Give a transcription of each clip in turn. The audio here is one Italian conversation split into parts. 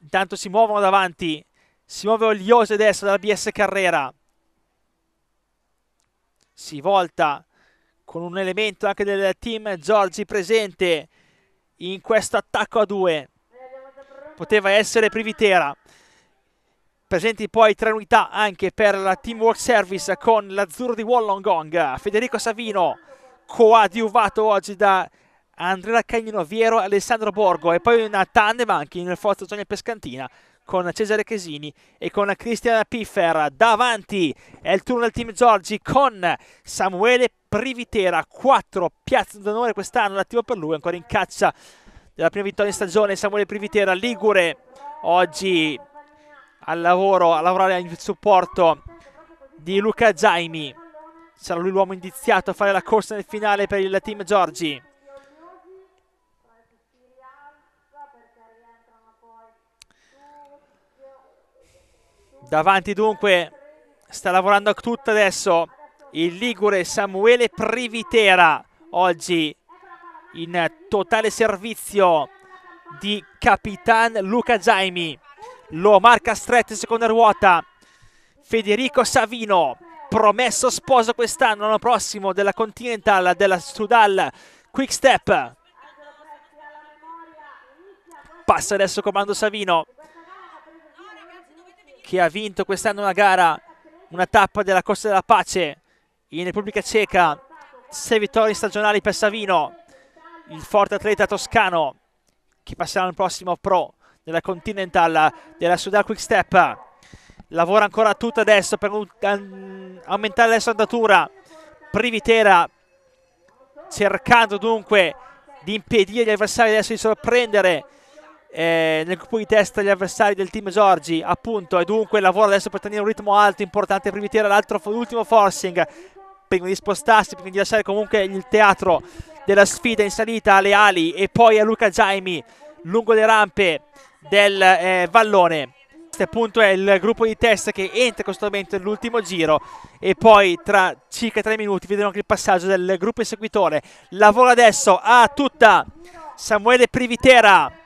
intanto si muovono davanti. Si muove Olioso adesso dalla BS Carrera. Si volta con un elemento anche del team Giorgi presente in questo attacco a due. Poteva essere Privitera. Presenti poi tre unità anche per la Teamwork Service con l'azzurro di Wollongong. Federico Savino coadiuvato oggi da Andrea Cagnino Viero Alessandro Borgo e poi una tandem anche in Forza Zona Pescantina con Cesare Chesini e con Cristiana Piffer. Davanti è il turno del team Giorgi con Samuele Privitera. 4 piazze d'onore quest'anno l'attivo per lui ancora in caccia della prima vittoria in stagione. Samuele Privitera Ligure oggi al lavoro a lavorare in supporto di Luca Zaimi. Sarà lui l'uomo indiziato a fare la corsa nel finale per il team Giorgi davanti dunque sta lavorando a tutto adesso il Ligure Samuele Privitera oggi in totale servizio di Capitan Luca Zaimi. Lo marca stretto in seconda ruota Federico Savino promesso sposo quest'anno l'anno prossimo della Continental della Sudal Quick Step. Passa adesso comando Savino che ha vinto quest'anno una gara, una tappa della Costa della Pace in Repubblica Ceca, sei vittorie stagionali per Savino, il forte atleta toscano che passerà al prossimo Pro della Continental della Sudal Quick Step. Lavora ancora tutto adesso per aumentare la sua andatura. Privitera cercando dunque di impedire agli avversari adesso di sorprendere eh, nel gruppo di testa gli avversari del team Giorgi appunto e dunque lavora adesso per tenere un ritmo alto importante per evitare l'ultimo forcing prima di spostarsi prima di lasciare comunque il teatro della sfida in salita alle ali e poi a Luca Jaimi lungo le rampe del eh, vallone. Questo appunto è il gruppo di testa che entra momento nell'ultimo giro e poi tra circa tre minuti vedremo anche il passaggio del gruppo eseguitore. Lavora adesso a tutta Samuele Privitera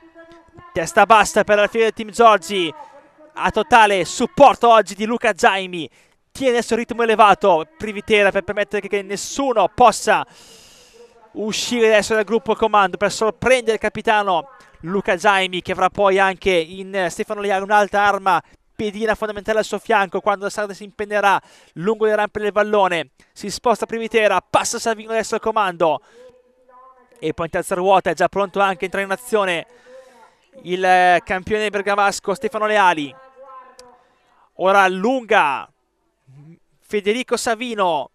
testa bassa per la fine del team Giorgi a totale supporto oggi di Luca Zaimi. Tiene il suo ritmo elevato. Privitera per permettere che nessuno possa uscire adesso dal gruppo comando per sorprendere il capitano Luca Zaimi che avrà poi anche in Stefano Liari un'altra arma pedina fondamentale al suo fianco quando la strada si impennerà lungo le rampe del vallone. Si sposta Privitera passa Savino adesso al comando. E poi in terza ruota è già pronto anche a entrare in azione il campione bergamasco Stefano Leali. Ora allunga. Federico Savino.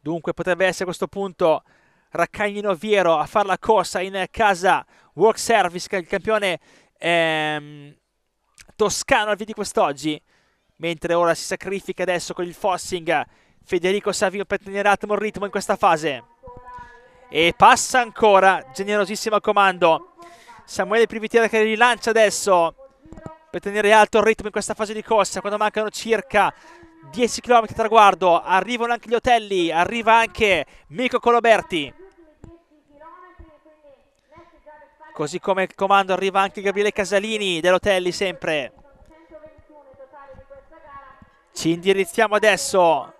Dunque potrebbe essere a questo punto Raccagnino Viero a fare la corsa in casa. Work Service il campione ehm, toscano al video di quest'oggi. Mentre ora si sacrifica adesso con il Fossing Federico Savino per tenere attimo il ritmo in questa fase e passa ancora generosissimo comando. Samuele Privitiera che rilancia adesso per tenere alto il ritmo in questa fase di corsa quando mancano circa 10 km traguardo. Arrivano anche gli Otelli arriva anche Mico Coloberti. Così come il comando arriva anche Gabriele Casalini dell'Otelli sempre. Ci indirizziamo adesso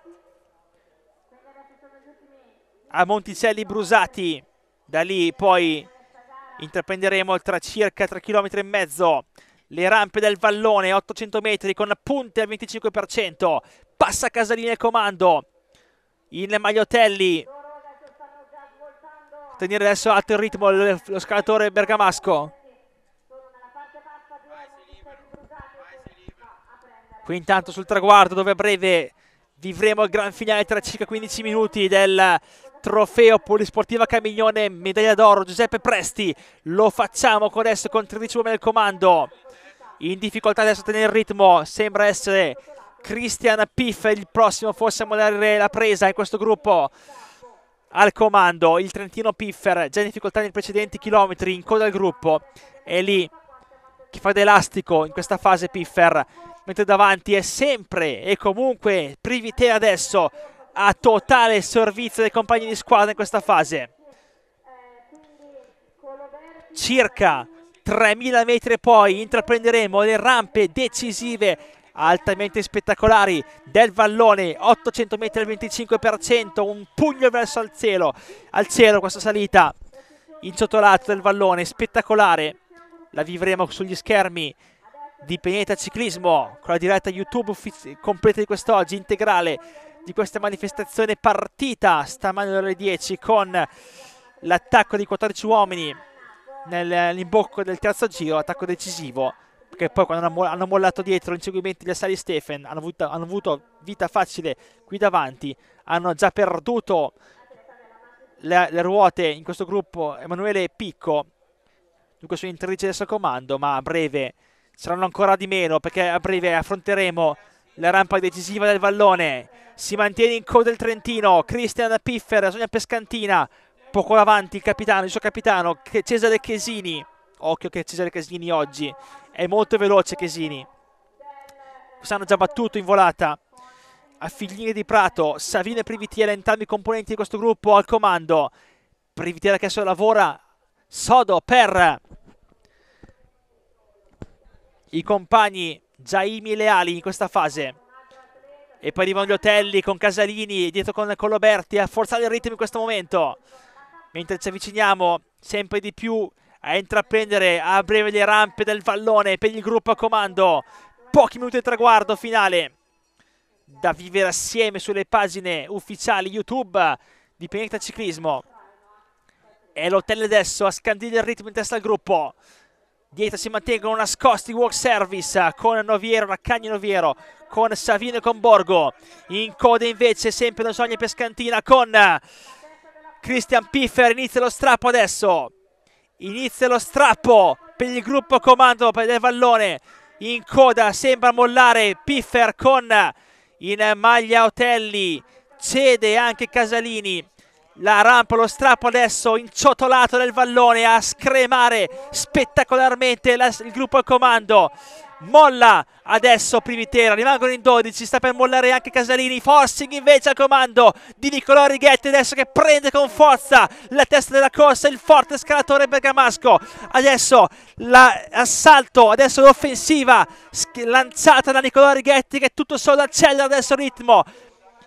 a Monticelli Brusati. Da lì poi intraprenderemo tra circa 3 km e mezzo le rampe del vallone, 800 metri con punte al 25%. Passa Casalini al comando. In Magliotelli. Tenere adesso alto il ritmo lo scalatore bergamasco. Qui intanto sul traguardo dove a breve vivremo il gran finale tra circa 15 minuti del trofeo polisportiva Camiglione, medaglia d'oro Giuseppe Presti, lo facciamo adesso con 13 uomini al comando, in difficoltà adesso a tenere il ritmo, sembra essere Christian Piff il prossimo forse a modellare la presa in questo gruppo. Al comando, il Trentino Piffer già in difficoltà nei precedenti chilometri in coda al gruppo, è lì che fa d'elastico in questa fase Piffer, mentre davanti è sempre e comunque Privite adesso a totale servizio dei compagni di squadra in questa fase. Circa 3000 metri poi intraprenderemo le rampe decisive altamente spettacolari del vallone 800 metri al 25% un pugno verso il cielo al cielo questa salita in sottolato del vallone spettacolare la vivremo sugli schermi di Pianeta Ciclismo con la diretta YouTube completa di quest'oggi integrale di questa manifestazione partita stamani alle 10 con l'attacco di 14 uomini nell'imbocco del terzo giro attacco decisivo che poi quando hanno mollato dietro l'inseguimento di Assali Stephen hanno avuto, hanno avuto vita facile qui davanti, hanno già perduto le, le ruote in questo gruppo Emanuele Picco, dunque sono interditi adesso al comando, ma a breve saranno ancora di meno perché a breve affronteremo la rampa decisiva del vallone. Si mantiene in coda il Trentino, Cristian Piffer, Sonia Pescantina, poco avanti il capitano, il suo capitano Cesare Chesini. Occhio che Cesare Chesini oggi è molto veloce Chesini. Quest'anno già battuto in volata. A Figline di Prato, Savino e Privitiera, entrambi i componenti di questo gruppo al comando. Privitiera che adesso lavora sodo per i compagni Jaimi Leali in questa fase. E poi arrivano gli Otelli con Casalini dietro con Coloberti a forzare il ritmo in questo momento. Mentre ci avviciniamo sempre di più a intraprendere a breve le rampe del vallone per il gruppo a comando. Pochi minuti di traguardo finale da vivere assieme sulle pagine ufficiali YouTube di Pianeta Ciclismo. E l'hotel adesso a scandire il ritmo in testa al gruppo. Dietro si mantengono nascosti Walk Service con Noviero, Raccagni Noviero, con Savino e con Borgo. In coda invece sempre la Sogna Pescantina con Christian Piffer. Inizia lo strappo adesso. Inizia lo strappo per il gruppo comando del Vallone. In coda sembra mollare Piffer con in maglia Otelli. Cede anche Casalini. La rampa, lo strappo adesso inciotolato nel vallone a scremare spettacolarmente la, il gruppo al comando. Molla adesso Privitera, rimangono in 12, sta per mollare anche Casalini, Fossing invece al comando di Nicolò Righetti adesso che prende con forza la testa della corsa il forte scalatore bergamasco, adesso l'assalto, adesso l'offensiva lanciata da Nicolò Righetti che tutto solo accelera adesso il ritmo,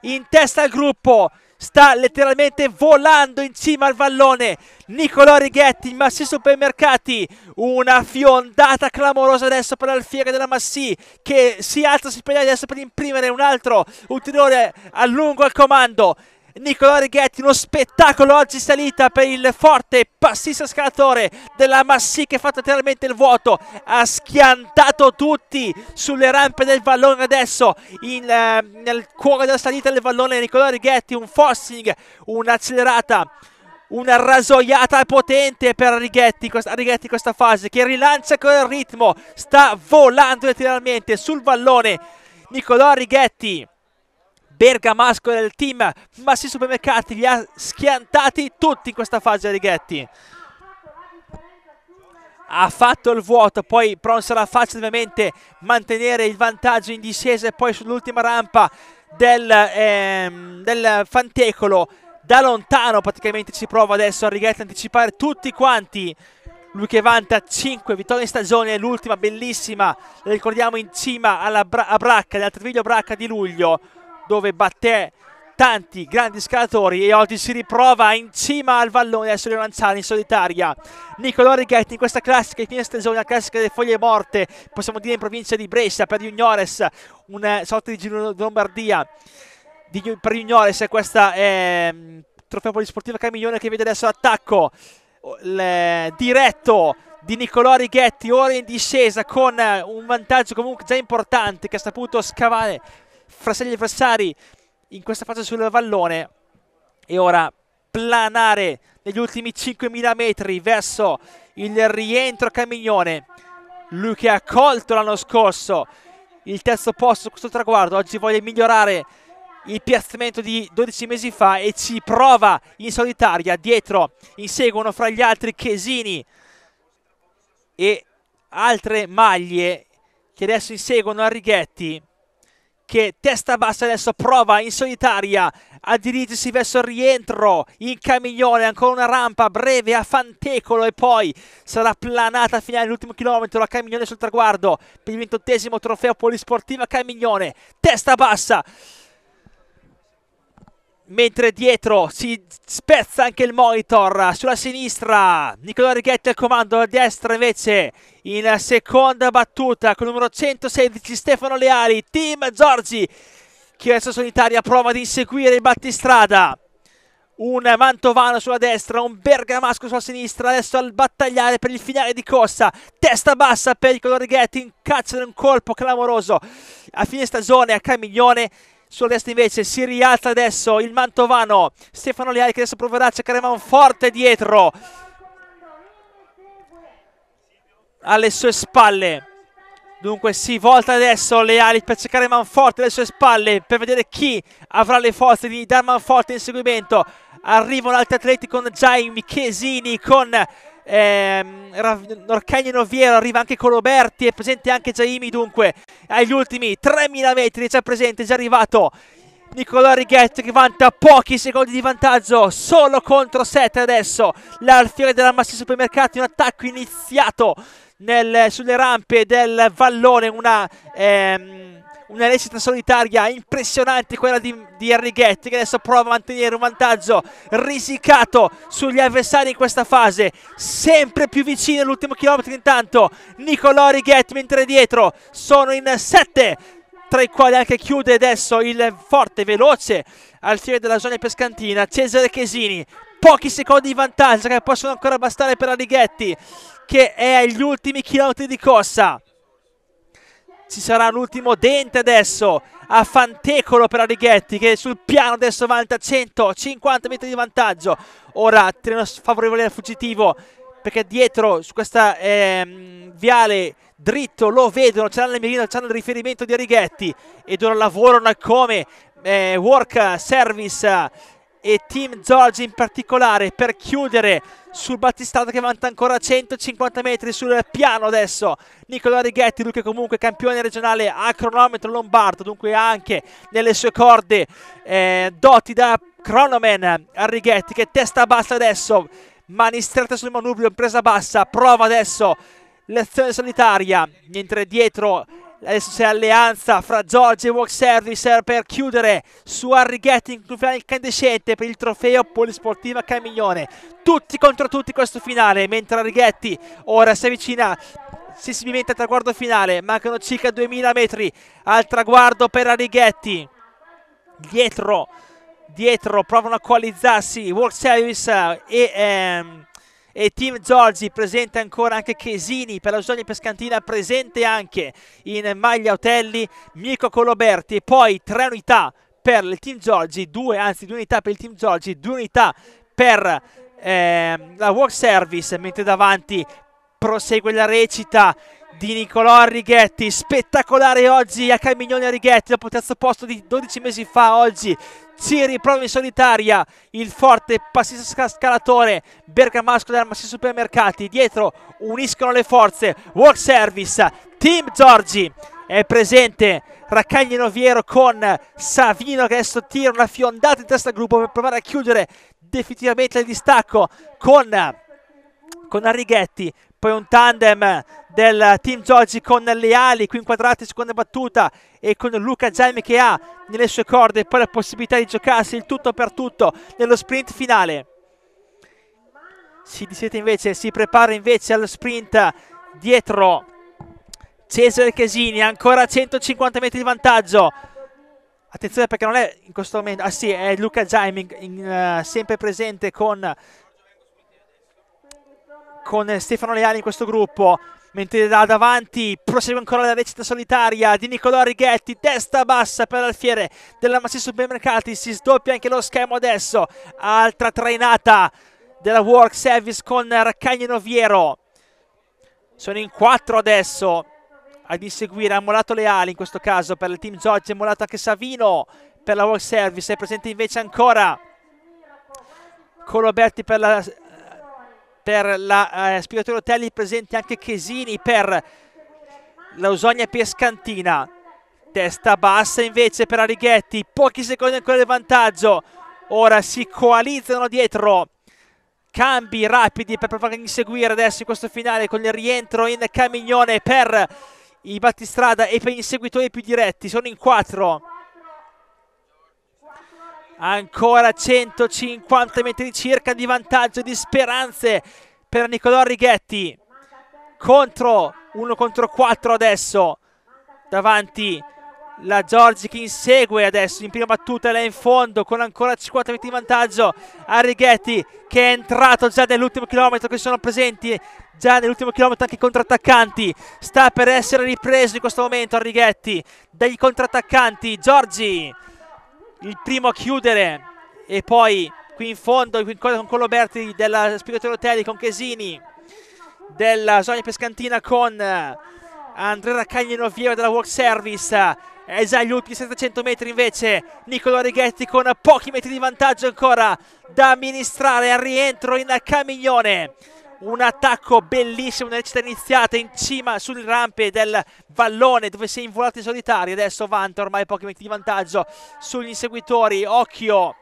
in testa al gruppo, sta letteralmente volando in cima al vallone. Nicolò Righetti, Massi Supermercati, una fiondata clamorosa adesso per l'alfiere della Massi che si alza si peglia adesso per imprimere un altro ulteriore allungo al comando. Nicolò Righetti, uno spettacolo oggi salita per il forte passista scalatore della Massi che fa letteralmente il vuoto, ha schiantato tutti sulle rampe del vallone adesso, in, eh, nel cuore della salita del vallone. Nicolò Righetti, un forcing, un'accelerata una rasoiata potente per Righetti, questa, questa fase che rilancia con il ritmo, sta volando letteralmente sul vallone. Nicolò Righetti bergamasco del team Massi Supermercati li ha schiantati tutti in questa fase Righetti ha fatto il vuoto poi non sarà facile ovviamente mantenere il vantaggio in discesa e poi sull'ultima rampa del, ehm, del Fantecolo. Da lontano praticamente ci prova adesso a Righetti anticipare tutti quanti. Lui che vanta 5 vittorie in stagione l'ultima bellissima la ricordiamo in cima alla Bra a Bracca nel Treviglio Bracca di luglio dove batté tanti grandi scalatori e oggi si riprova in cima al vallone adesso di lanciare in solitaria. Nicolò Righetti in questa classica di fine stagione la classica delle foglie morte possiamo dire in provincia di Brescia per Juniores una sorta di giro di Lombardia. Di, per Juniores questa è mm, trofeo polisportiva Camiglione che vede adesso l'attacco diretto di Nicolò Righetti ora in discesa con un vantaggio comunque già importante che ha saputo scavare fra sé gli avversari in questa fase sul vallone. E ora planare negli ultimi 5.000 metri verso il rientro Camignone lui che ha colto l'anno scorso il terzo posto questo traguardo oggi vuole migliorare il piazzamento di 12 mesi fa e ci prova in solitaria. Dietro inseguono fra gli altri Chesini e altre maglie che adesso inseguono a Righetti che testa bassa adesso prova in solitaria a dirigersi verso il rientro in camiglione, ancora una rampa breve a Fantecolo e poi sarà planata finale dell'ultimo chilometro la Camiglione sul traguardo per il ventottesimo trofeo polisportiva Camiglione, testa bassa mentre dietro si spezza anche il monitor sulla sinistra. Nicola Righetti al comando a destra invece in seconda battuta con il numero 116 Stefano Leali team Giorgi che adesso solitaria prova ad inseguire il battistrada. Un Mantovano sulla destra, un Bergamasco sulla sinistra, adesso al battagliare per il finale di corsa, testa bassa per Nicola Righetti, incaccia un colpo clamoroso. A fine stagione a Camiglione sulla destra invece si rialza adesso il Mantovano. Stefano Leali che adesso proverà a cercare forte dietro. Alle sue spalle. Dunque si volta adesso Leali per cercare Manforte alle sue spalle per vedere chi avrà le forze di dar Manforte in seguimento. Arrivano altri atleti con Jaime Chesini, con ehm, Norcagni Noviero, arriva anche Coloberti, è presente anche Jaimi dunque agli ultimi 3000 metri, è già presente, è già arrivato Nicolò Righetti che vanta pochi secondi di vantaggio, solo contro 7 adesso, l'alfiere della Massi Supermercati, un attacco iniziato nel, sulle rampe del vallone, una... Ehm, una recita solitaria impressionante quella di, di Enrighetti che adesso prova a mantenere un vantaggio risicato sugli avversari in questa fase. Sempre più vicino all'ultimo chilometro intanto. Nicolò Righetti mentre dietro. Sono in sette tra i quali anche chiude adesso il forte veloce al fine della zona pescantina Cesare Chesini. Pochi secondi di vantaggio che possono ancora bastare per Righetti che è agli ultimi chilometri di corsa ci sarà l'ultimo dente adesso a Fantecolo per Arighetti che sul piano adesso vanta 150 metri di vantaggio. Ora treno favorevole al fuggitivo perché dietro su questa eh, viale dritto lo vedono, c'è la mirina, c'hanno il riferimento di Arighetti ed ora lavorano come eh, work service e Team Giorgi in particolare per chiudere sul battistrato che vanta ancora 150 metri sul piano adesso. Nicola Righetti, lui che comunque campione regionale a cronometro lombardo dunque anche nelle sue corde eh, doti da cronoman a Righetti che testa bassa adesso mani strette sul manubrio presa bassa prova adesso l'azione solitaria mentre dietro Adesso c'è alleanza fra Giorgi e Work Service per chiudere su Arrighetti in finale incandescente per il trofeo polisportiva Camiglione. Tutti contro tutti questo finale, mentre Arrighetti ora si avvicina sensibilmente al traguardo finale. Mancano circa 2000 metri al traguardo per Arrighetti. Dietro, dietro provano a coalizzarsi Work Service e... Ehm, e Team Giorgi presente ancora anche Chesini per la Soglia Pescantina presente anche in maglia Otelli Mirko Coloberti e poi tre unità per il Team Giorgi due anzi due unità per il Team Giorgi due unità per eh, la Work Service mentre davanti prosegue la recita di Nicolò Arrighetti, spettacolare oggi a Camignone Arrighetti dopo il terzo posto di 12 mesi fa oggi si riprova in solitaria il forte passista scalatore bergamasco della Massi Supermercati. Dietro uniscono le forze Work Service Team Giorgi. È presente Raccagli Noviero con Savino che adesso tira una fiondata in testa al gruppo per provare a chiudere definitivamente il distacco con, con Arrighetti poi un tandem del team Giorgi con Leali qui inquadrati in seconda battuta e con Luca Jaime che ha nelle sue corde poi la possibilità di giocarsi il tutto per tutto nello sprint finale. Si disiete invece si prepara invece allo sprint dietro Cesare Chesini ancora 150 metri di vantaggio. Attenzione perché non è in questo momento ah sì è Luca Jaime in, uh, sempre presente con con Stefano Leali in questo gruppo mentre da davanti prosegue ancora la recita solitaria di Nicolò Righetti testa bassa per l'alfiere della Massi Supermercati si sdoppia anche lo schermo adesso altra trainata della Work Service con Raccagni Noviero. Sono in quattro adesso ad inseguire ha molato Leali in questo caso per il team Giorgio è molato anche Savino per la Work Service è presente invece ancora Coloberti per la per la eh, Spigatore Hotelli presenti anche Chesini per l'Ausogna Pescantina. Testa bassa invece per Arighetti, pochi secondi ancora del vantaggio, ora si coalizzano dietro, cambi rapidi per provare a inseguire adesso in questo finale con il rientro in Camignone per i battistrada e per gli inseguitori più diretti, sono in quattro. Ancora 150 metri circa di vantaggio, di speranze per Nicolò Righetti. Contro, uno contro quattro adesso. Davanti la Giorgi che insegue adesso in prima battuta là in fondo con ancora 50 metri di vantaggio a Righetti che è entrato già nell'ultimo chilometro che sono presenti già nell'ultimo chilometro anche i contrattaccanti sta per essere ripreso in questo momento a Righetti dagli contrattaccanti Giorgi il primo a chiudere e poi qui in fondo con Coloberti della Spirituale Hotel con Chesini della zona pescantina con Andrea Raccagni Noviero della Work Service è già gli ultimi 700 metri invece Nicolo Righetti con pochi metri di vantaggio ancora da amministrare al rientro in Camiglione un attacco bellissimo nella città iniziata in cima sulle rampe del vallone dove si è involato in solitari. Adesso vanta ormai pochi metri di vantaggio sugli inseguitori. Occhio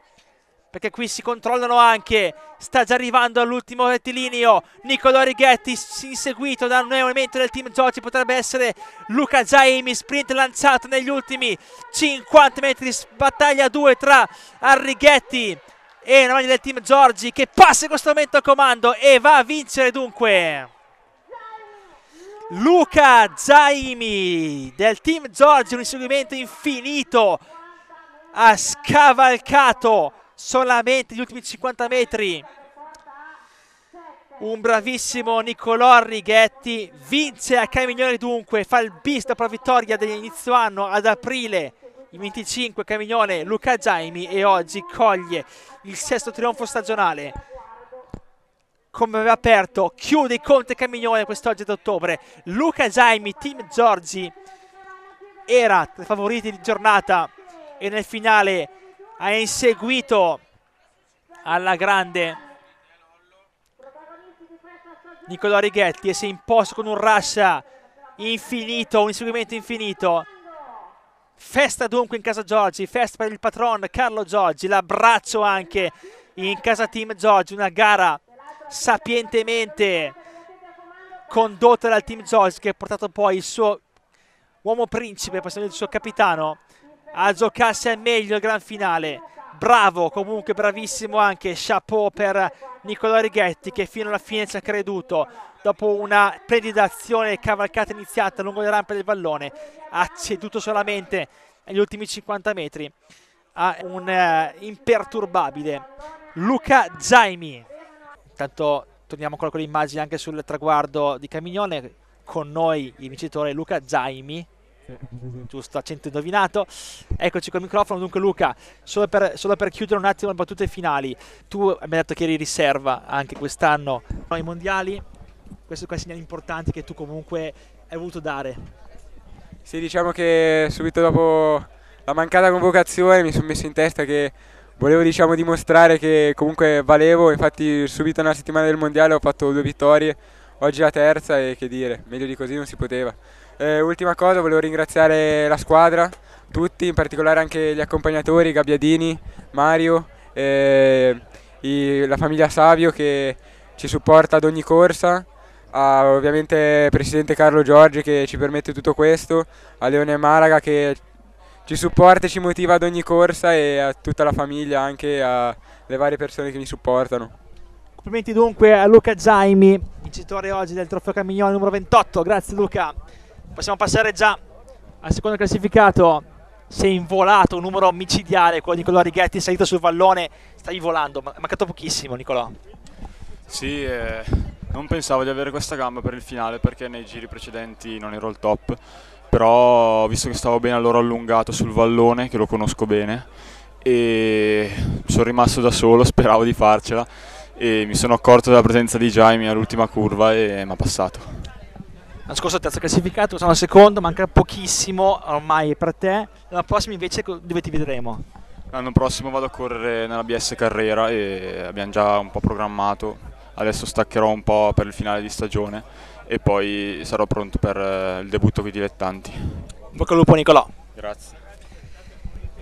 perché qui si controllano anche. Sta già arrivando all'ultimo rettilineo. Nicolò Righetti inseguito da un elemento del team Giorgi potrebbe essere Luca Jaimi sprint lanciato negli ultimi 50 metri. Battaglia 2 tra Arrighetti e una maglia del team Giorgi che passa in questo momento a comando e va a vincere dunque. Luca Jaimi del team Giorgi un inseguimento infinito ha scavalcato solamente gli ultimi 50 metri. Un bravissimo Nicolò Righetti vince a Camignone dunque fa il bis dopo la vittoria dell'inizio anno ad aprile il 25 Camignone Luca Giaimi e oggi coglie il sesto trionfo stagionale come aveva aperto chiude i conti Camignone quest'oggi d'ottobre Luca Giaimi Team Giorgi era tra i favoriti di giornata e nel finale ha inseguito alla grande Nicolò Righetti e si è imposto con un rush infinito, un inseguimento infinito. Festa dunque in casa Giorgi, festa per il patron Carlo Giorgi, l'abbraccio anche in casa team Giorgi, una gara sapientemente condotta dal team Giorgi che ha portato poi il suo uomo principe, dire il suo capitano, a giocarsi al meglio il gran finale. Bravo, comunque bravissimo anche, chapeau per Nicolò Righetti che fino alla fine ci ha creduto. Dopo una splendida cavalcata iniziata lungo le rampe del vallone, ha ceduto solamente negli ultimi 50 metri a un uh, imperturbabile Luca Zaimi. Intanto torniamo con le immagini anche sul traguardo di Camignone, con noi il vincitore Luca Zaimi giusto, accento indovinato. Eccoci col microfono, dunque Luca, solo per, solo per, chiudere un attimo le battute finali, tu mi hai detto che eri riserva anche quest'anno ai mondiali, questi sono segnali importanti che tu comunque hai voluto dare. Sì, diciamo che subito dopo la mancata convocazione mi sono messo in testa che volevo diciamo, dimostrare che comunque valevo, infatti subito nella settimana del mondiale ho fatto due vittorie, oggi la terza e che dire, meglio di così non si poteva. Eh, ultima cosa, volevo ringraziare la squadra, tutti, in particolare anche gli accompagnatori, Gabbiadini, Mario, eh, i, la famiglia Savio che ci supporta ad ogni corsa, a, ovviamente Presidente Carlo Giorgi che ci permette tutto questo, a Leone Malaga che ci supporta e ci motiva ad ogni corsa e a tutta la famiglia, anche alle varie persone che mi supportano. Complimenti dunque a Luca Zaimi, vincitore oggi del Trofeo Camignone numero 28. Grazie Luca. Possiamo passare già al secondo classificato. Sei involato, un numero micidiale, quello di Nicolò Righetti, salito sul vallone, stai volando, è mancato pochissimo Nicolò. Sì, eh, non pensavo di avere questa gamba per il finale perché nei giri precedenti non ero al top, però visto che stavo bene allora allungato sul vallone, che lo conosco bene, e sono rimasto da solo, speravo di farcela e mi sono accorto della presenza di Jaime all'ultima curva e mi ha passato. L'anno scorso terzo classificato, sono al secondo, manca pochissimo ormai per te. L'anno prossimo invece dove ti vedremo? L'anno prossimo vado a correre nella BS Carrera e abbiamo già un po' programmato. Adesso staccherò un po' per il finale di stagione e poi sarò pronto per eh, il debutto con i dilettanti. Bocca al lupo Nicolò. Grazie.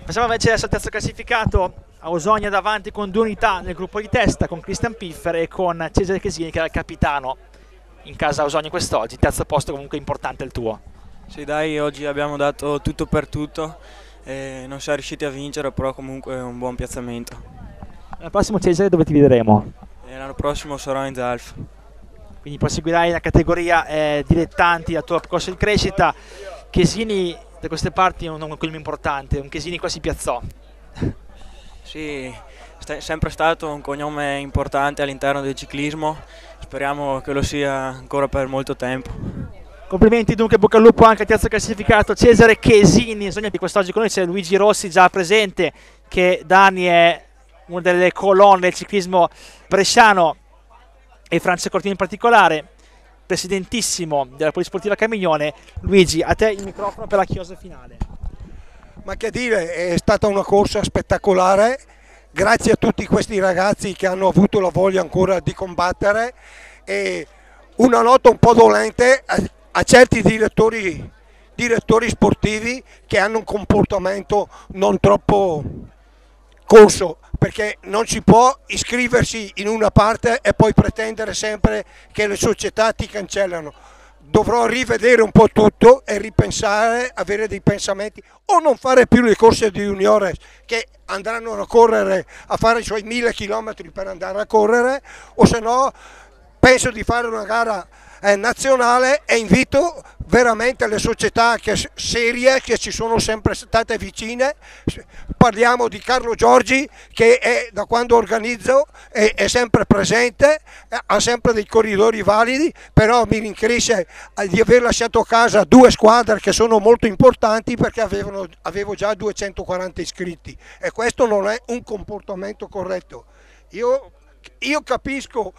Passiamo invece adesso al terzo classificato, a Osogna davanti con due unità nel gruppo di testa, con Christian Piffer e con Cesare Chesini che era il capitano in casa Osogna quest'oggi. Terzo posto comunque importante il tuo. Sì dai, oggi abbiamo dato tutto per tutto, e non siamo riusciti a vincere, però comunque è un buon piazzamento. L'anno prossimo Cesare dove ti vedremo? E l'anno prossimo sarò in Zalf. Quindi proseguirai la categoria eh, dilettanti, la tua percorso di crescita. Chesini da queste parti è un nome importante, un Chesini qua si piazzò. Sì, è sempre stato un cognome importante all'interno del ciclismo, speriamo che lo sia ancora per molto tempo. Complimenti dunque, bocca al lupo anche al terzo classificato Cesare Chesini, sogna di quest'oggi con noi c'è Luigi Rossi già presente che da anni è una delle colonne del ciclismo bresciano e Francia Cortini in particolare, presidentissimo della Polisportiva Camiglione. Luigi, a te il microfono per la chiosa finale. Ma che dire, è stata una corsa spettacolare, grazie a tutti questi ragazzi che hanno avuto la voglia ancora di combattere e una nota un po' dolente a, a certi direttori, direttori sportivi che hanno un comportamento non troppo corso perché non si può iscriversi in una parte e poi pretendere sempre che le società ti cancellano. Dovrò rivedere un po' tutto e ripensare, avere dei pensamenti o non fare più le corse di juniores che andranno a correre, a fare i suoi mille chilometri per andare a correre o se no penso di fare una gara nazionale e invito veramente le società che, serie che ci sono sempre state vicine. Parliamo di Carlo Giorgi che è, da quando organizzo è, è sempre presente, ha sempre dei corridori validi, però mi rincresce eh, di aver lasciato a casa due squadre che sono molto importanti perché avevano, avevo già 240 iscritti e questo non è un comportamento corretto. Io, io capisco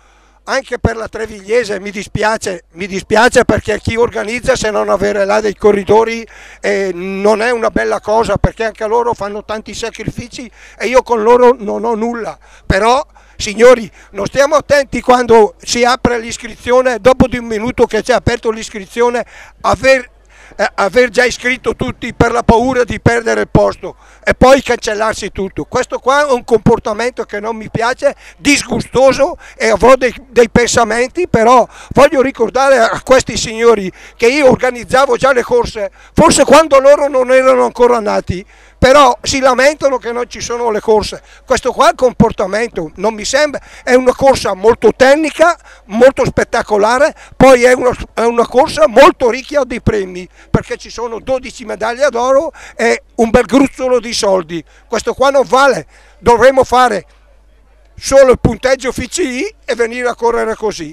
anche per la Trevigliese mi dispiace, mi dispiace perché chi organizza se non avere là dei corridori eh, non è una bella cosa perché anche loro fanno tanti sacrifici e io con loro non ho nulla, però signori non stiamo attenti quando si apre l'iscrizione, dopo di un minuto che c'è aperto l'iscrizione, aver eh, aver già iscritto tutti per la paura di perdere il posto e poi cancellarsi tutto. Questo qua è un comportamento che non mi piace, disgustoso e avrò dei, dei pensamenti, però voglio ricordare a questi signori che io organizzavo già le corse, forse quando loro non erano ancora nati, però si lamentano che non ci sono le corse. Questo qua è il comportamento, non mi sembra, è una corsa molto tecnica, molto spettacolare, poi è una, è una corsa molto ricca di premi, perché ci sono 12 medaglie d'oro e un bel gruzzolo di soldi. Questo qua non vale, dovremmo fare solo il punteggio FCI e venire a correre così.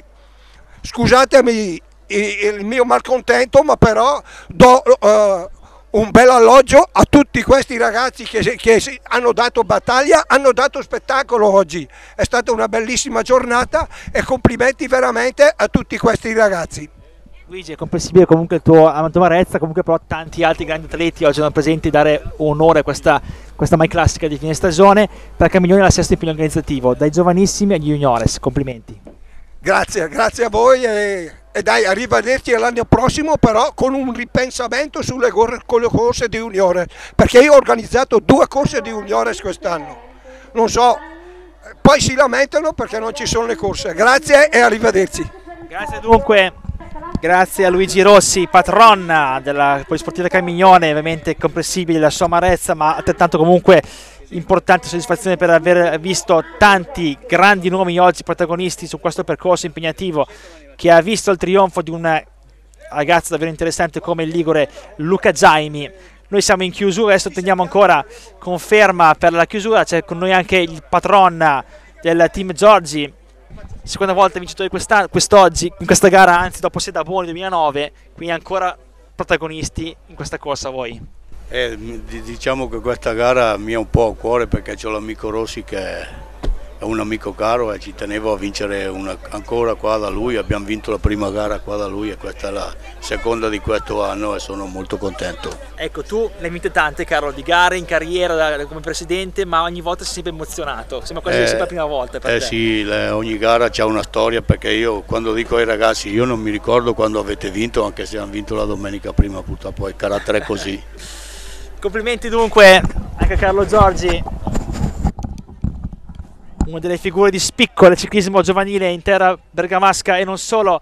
Scusatemi il mio malcontento, ma però do, uh, un bel alloggio a tutti questi ragazzi che, che, hanno dato battaglia, hanno dato spettacolo oggi. È stata una bellissima giornata e complimenti veramente a tutti questi ragazzi. Luigi, è comprensibile comunque il tuo amarezza, comunque però tanti altri grandi atleti oggi sono presenti a dare onore a questa, questa mai classica di fine stagione. Per Camiglione la sesta impegno organizzativo, dai giovanissimi agli juniores, complimenti. Grazie, grazie a voi e e dai arrivederci l'anno prossimo però con un ripensamento sulle corse di Unione perché io ho organizzato due corse di Unione quest'anno. Non so poi si lamentano perché non ci sono le corse. Grazie e arrivederci. Grazie dunque. Grazie a Luigi Rossi patron della Polisportiva Camignone ovviamente comprensibile la sua amarezza ma altrettanto comunque importante soddisfazione per aver visto tanti grandi nomi oggi protagonisti su questo percorso impegnativo che ha visto il trionfo di un ragazzo davvero interessante come il Ligure Luca Zaimi. Noi siamo in chiusura, adesso teniamo ancora conferma per la chiusura, c'è con noi anche il patron del team Giorgi, seconda volta vincitore quest'oggi, in questa gara, anzi dopo Seda Buoni 2009, quindi ancora protagonisti in questa corsa voi. Eh, diciamo che questa gara mi è un po' a cuore perché ho l'amico Rossi che è un amico caro e ci tenevo a vincere una, ancora qua da lui, abbiamo vinto la prima gara qua da lui e questa è la seconda di questo anno e sono molto contento. Ecco, tu ne hai vinte tante Carlo, di gare in carriera come presidente, ma ogni volta sei sempre emozionato, sembra quasi eh, sempre la prima volta per Eh te. sì, le, ogni gara ha una storia perché io quando dico ai ragazzi io non mi ricordo quando avete vinto, anche se hanno vinto la domenica prima, purtroppo il carattere è così. Complimenti dunque anche a Carlo Giorgi, una delle figure di spicco del ciclismo giovanile in terra bergamasca e non solo.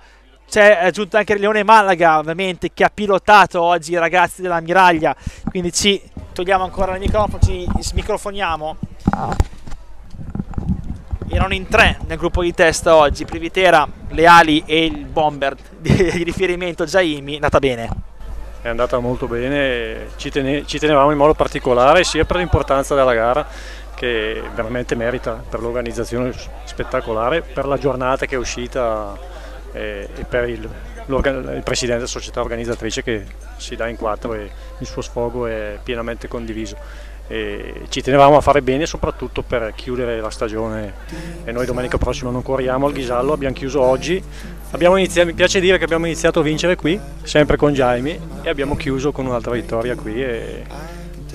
C'è aggiunto anche Leone Malaga, ovviamente, che ha pilotato oggi i ragazzi dell'ammiraglia. Quindi ci togliamo ancora il microfono, ci smicrofoniamo. Erano in tre nel gruppo di testa oggi, Privitera, Leali e il bomber di riferimento Jaimi, andata bene. È andata molto bene, ci, tene, ci tenevamo in modo particolare sia per l'importanza della gara che veramente merita per l'organizzazione spettacolare, per la giornata che è uscita e, e per il, il, presidente della società organizzatrice che si dà in quattro e il suo sfogo è pienamente condiviso. E ci tenevamo a fare bene soprattutto per chiudere la stagione e noi domenica prossima non corriamo al Ghisallo, abbiamo chiuso oggi, abbiamo iniziato, mi piace dire che abbiamo iniziato a vincere qui, sempre con Jaime e abbiamo chiuso con un'altra vittoria qui e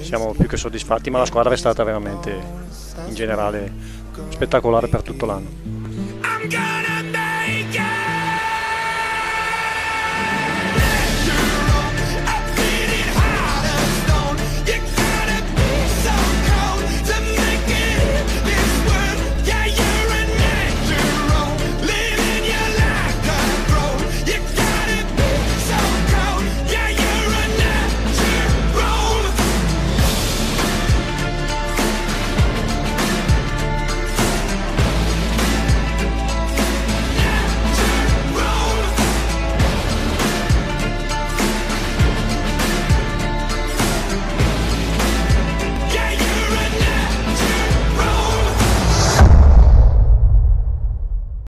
siamo più che soddisfatti ma la squadra è stata veramente in generale spettacolare per tutto l'anno.